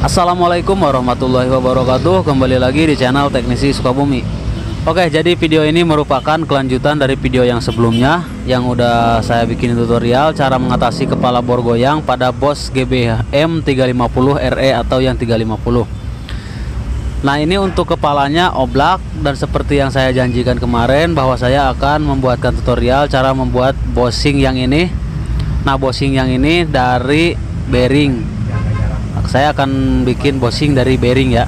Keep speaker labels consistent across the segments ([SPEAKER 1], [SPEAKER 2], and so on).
[SPEAKER 1] Assalamualaikum warahmatullahi wabarakatuh. Kembali lagi di channel Teknisi Sukabumi. Oke jadi video ini merupakan kelanjutan dari video yang sebelumnya Yang udah saya bikin tutorial Cara mengatasi kepala bor goyang pada Boss GBM 350 RE atau yang 350 Nah ini untuk kepalanya oblak Dan seperti yang saya janjikan kemarin Bahwa saya akan membuatkan tutorial Cara membuat bossing yang ini. Nah bossing yang ini dari bearing saya akan bikin bossing dari bearing ya.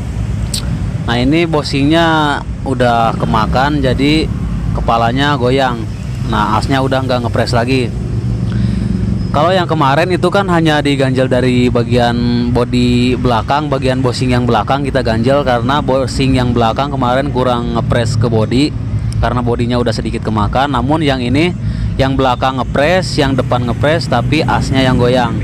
[SPEAKER 1] Nah ini bossingnya udah kemakan jadi kepalanya goyang. Nah asnya udah nggak ngepres lagi. Kalau yang kemarin itu kan hanya diganjel dari bagian bodi belakang bagian bossing yang belakang kita ganjel karena bossing yang belakang kemarin kurang ngepres ke bodi karena bodinya udah sedikit kemakan. Namun yang ini yang belakang ngepres yang depan ngepres tapi asnya yang goyang.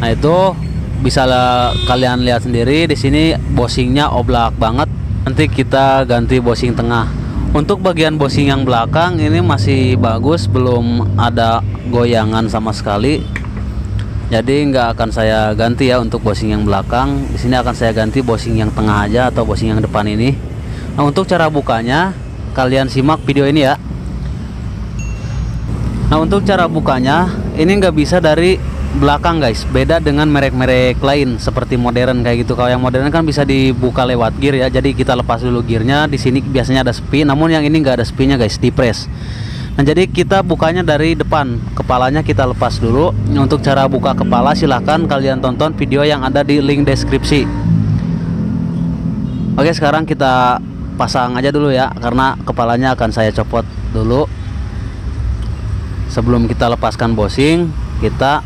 [SPEAKER 1] Nah itu bisa lah kalian lihat sendiri di sini bossingnya oblak banget. Nanti kita ganti bossing tengah. Untuk bagian bossing yang belakang ini masih bagus belum ada goyangan sama sekali. Jadi nggak akan saya ganti ya untuk bossing yang belakang. Di sini akan saya ganti bossing yang tengah aja atau bossing yang depan ini. Nah untuk cara bukanya kalian simak video ini ya. Nah untuk cara bukanya ini nggak bisa dari belakang guys. Beda dengan merek-merek lain seperti modern kayak gitu. Kalau yang modern kan bisa dibuka lewat gear ya. Jadi kita lepas dulu gearnya. Di sini biasanya ada spi namun yang ini enggak ada spinya guys. Di press. Nah jadi kita bukanya dari depan. Kepalanya kita lepas dulu. Untuk cara buka kepala silahkan kalian tonton video yang ada di link deskripsi. Oke sekarang kita pasang aja dulu ya karena kepalanya akan saya copot dulu. Sebelum kita lepaskan bosing kita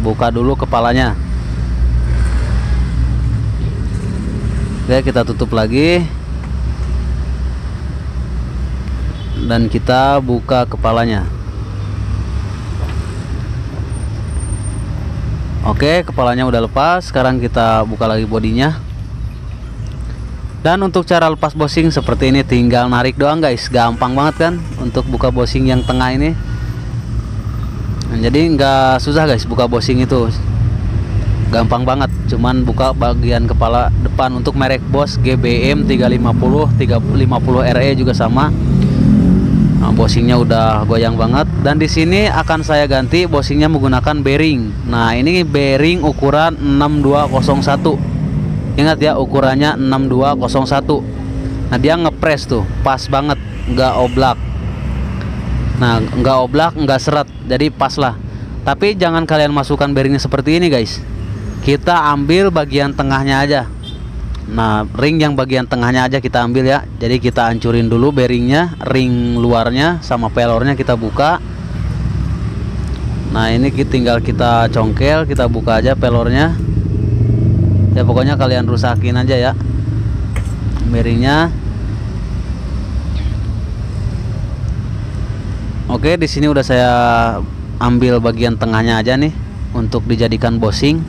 [SPEAKER 1] buka dulu kepalanya. Oke kita tutup lagi. Dan kita buka kepalanya. Oke kepalanya udah lepas. Sekarang kita buka lagi bodinya. Dan untuk cara lepas bosing seperti ini tinggal narik doang guys. Gampang banget kan? Untuk buka bosing yang tengah ini nah, jadi nggak susah guys buka bosing itu. Gampang banget cuman buka bagian kepala depan untuk merek Bos GBM 350 350 RE juga sama. Nah, bosingnya udah goyang banget. Dan di sini akan saya ganti bosingnya menggunakan bearing. Nah ini bearing ukuran 6201 ingat ya ukurannya 6201 nah dia ngepres tuh pas banget nggak oblak nah nggak oblak nggak seret. Jadi pas lah. Tapi jangan kalian masukkan bearingnya seperti ini guys. Kita ambil bagian tengahnya aja. Nah ring yang bagian tengahnya aja kita ambil ya. Jadi kita hancurin dulu bearingnya ring luarnya sama pelornya kita buka. Nah ini tinggal kita congkel kita buka aja pelornya. Ya pokoknya kalian rusakin aja ya bearingnya Oke, di sini udah saya ambil bagian tengahnya aja nih untuk dijadikan bossing.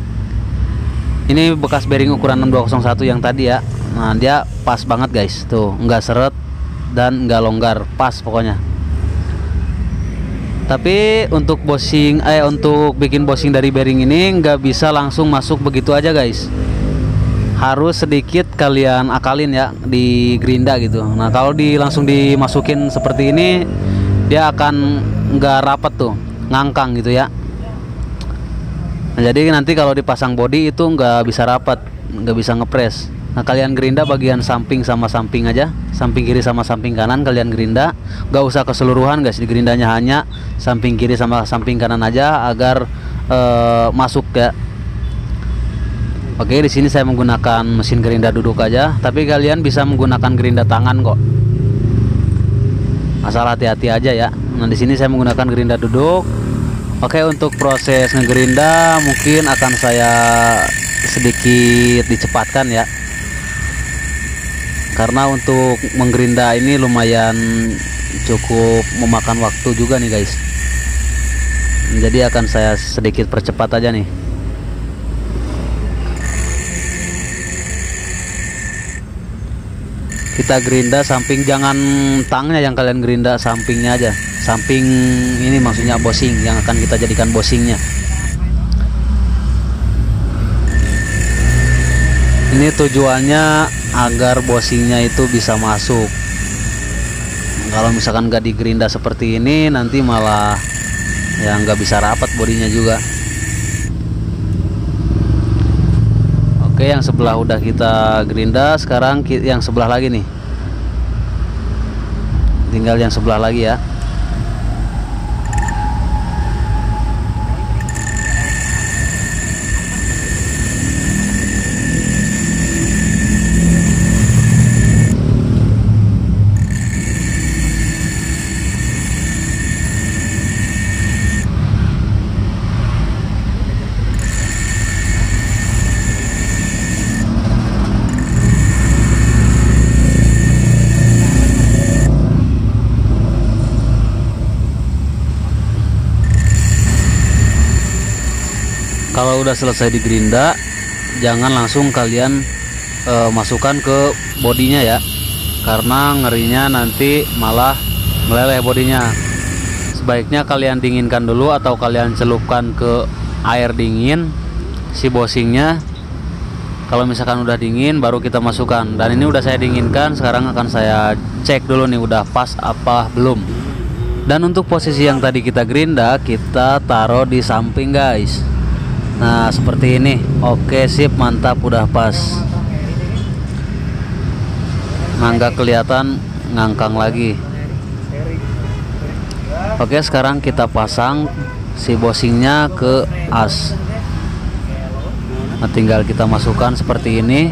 [SPEAKER 1] Ini bekas bearing ukuran 6201 yang tadi ya. Nah, dia pas banget guys. Tuh, nggak seret dan nggak longgar, pas pokoknya. Tapi untuk bossing eh untuk bikin bossing dari bearing ini nggak bisa langsung masuk begitu aja guys. Harus sedikit kalian akalin ya di gerinda gitu. Nah, kalau di langsung dimasukin seperti ini dia akan nggak rapat tuh ngangkang gitu ya. Nah, jadi nanti kalau dipasang body itu nggak bisa rapat nggak bisa ngepres nah kalian gerinda bagian samping sama samping aja samping kiri sama samping kanan kalian gerinda. Nggak usah keseluruhan guys di gerindanya hanya samping kiri sama samping kanan aja agar uh, masuk ya. Oke, di sini saya menggunakan mesin gerinda duduk aja, tapi kalian bisa menggunakan gerinda tangan kok asal hati-hati aja ya. Nah di sini saya menggunakan gerinda duduk. Oke untuk proses ngegerinda mungkin akan saya sedikit dicepatkan ya. Karena untuk menggerinda ini lumayan cukup memakan waktu juga nih guys. Jadi akan saya sedikit percepat aja nih kita gerinda samping jangan tangnya yang kalian gerinda sampingnya aja. Samping ini maksudnya bossing yang akan kita jadikan bossingnya ini tujuannya agar bosingnya itu bisa masuk. Kalau misalkan gak digerinda seperti ini nanti malah ya nggak bisa rapat bodinya juga oke yang sebelah udah kita gerinda sekarang yang sebelah lagi nih. Tinggal yang sebelah lagi ya kalau udah selesai digerinda jangan langsung kalian e, masukkan ke bodinya ya. Karena ngerinya nanti malah meleleh bodinya. Sebaiknya kalian dinginkan dulu atau kalian celupkan ke air dingin si bosingnya. Kalau misalkan udah dingin baru kita masukkan. Dan ini udah saya dinginkan sekarang akan saya cek dulu nih udah pas apa belum. Dan untuk posisi yang tadi kita gerinda kita taruh di samping guys Nah seperti ini. Oke sip mantap udah pas. Mangga kelihatan ngangkang lagi. Oke sekarang kita pasang si bosingnya ke as. Nah, tinggal kita masukkan seperti ini.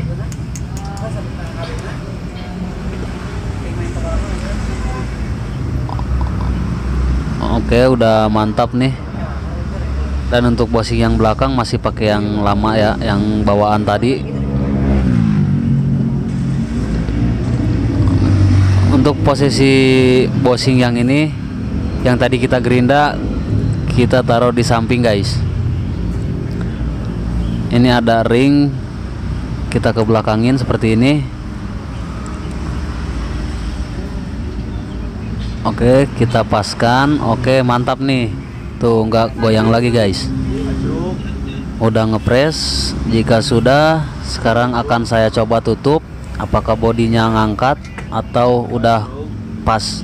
[SPEAKER 1] Oke udah mantap nih dan untuk bosing yang belakang masih pakai yang lama ya yang bawaan tadi. Untuk posisi bosing yang ini yang tadi kita gerinda kita taruh di samping guys. Ini ada ring kita ke belakangin seperti ini. Oke kita paskan. Oke mantap nih tuh nggak goyang lagi guys. Udah ngepres jika sudah sekarang akan saya coba tutup. Apakah bodinya ngangkat atau udah pas?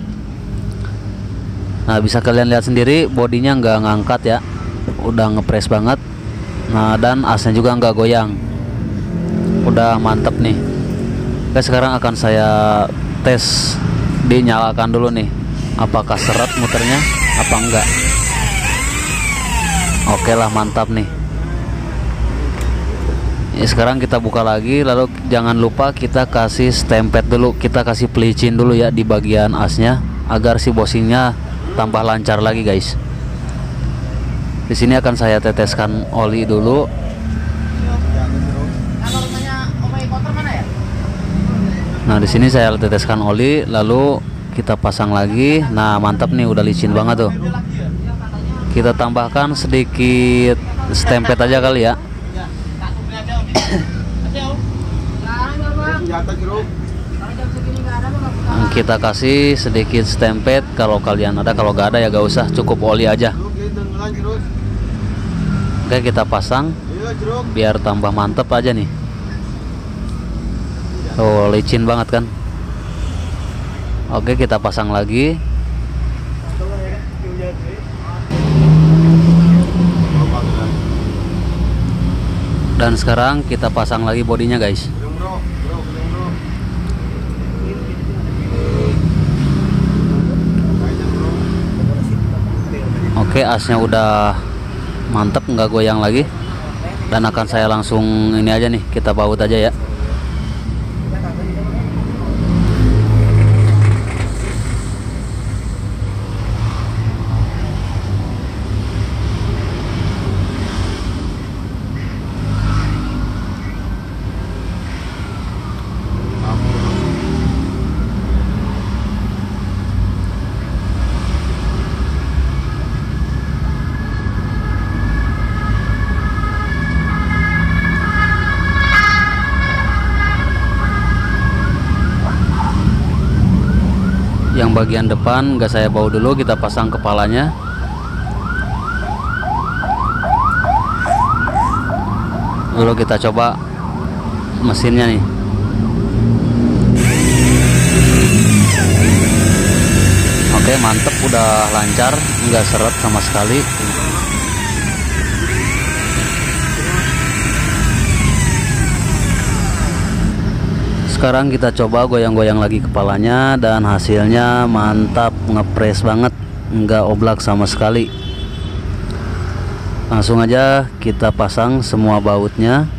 [SPEAKER 1] Nah bisa kalian lihat sendiri bodinya nggak ngangkat ya. Udah ngepres banget. Nah dan asnya juga nggak goyang. Udah mantep nih. Oke sekarang akan saya tes dinyalakan dulu nih. Apakah seret muternya apa enggak Oke lah mantap nih. Ya, sekarang kita buka lagi lalu jangan lupa kita kasih stempet dulu kita kasih pelicin dulu ya di bagian asnya agar si bosingnya tambah lancar lagi guys. Di sini akan saya teteskan oli dulu. Nah di sini saya teteskan oli lalu kita pasang lagi. Nah mantap nih udah licin banget tuh kita tambahkan sedikit stempet aja kali ya. Kita kasih sedikit stempet kalau kalian ada kalau gak ada ya gak usah cukup oli aja. Oke kita pasang biar tambah mantep aja nih. Oh licin banget kan? Oke kita pasang lagi dan sekarang kita pasang lagi bodinya guys. Oke asnya udah mantep nggak goyang lagi. Dan akan saya langsung ini aja nih kita baut aja ya yang bagian depan nggak saya bawa dulu kita pasang kepalanya. Lalu kita coba mesinnya nih. Oke mantep udah lancar nggak seret sama sekali sekarang kita coba goyang-goyang lagi kepalanya dan hasilnya mantap ngepres banget. Nggak oblak sama sekali. Langsung aja kita pasang semua bautnya.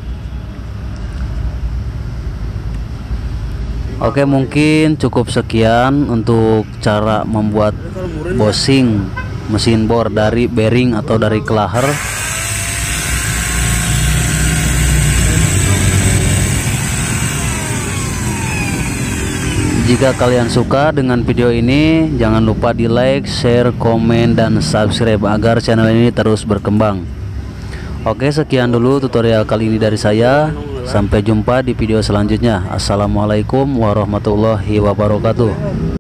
[SPEAKER 1] Oke mungkin cukup sekian untuk cara membuat bosing mesin bor dari bearing atau dari kelaher Jika kalian suka dengan video ini, jangan lupa di like, share, komen, dan subscribe agar channel ini terus berkembang. Oke, sekian dulu tutorial kali ini dari saya. Sampai jumpa di video selanjutnya. Assalamualaikum warahmatullahi wabarakatuh.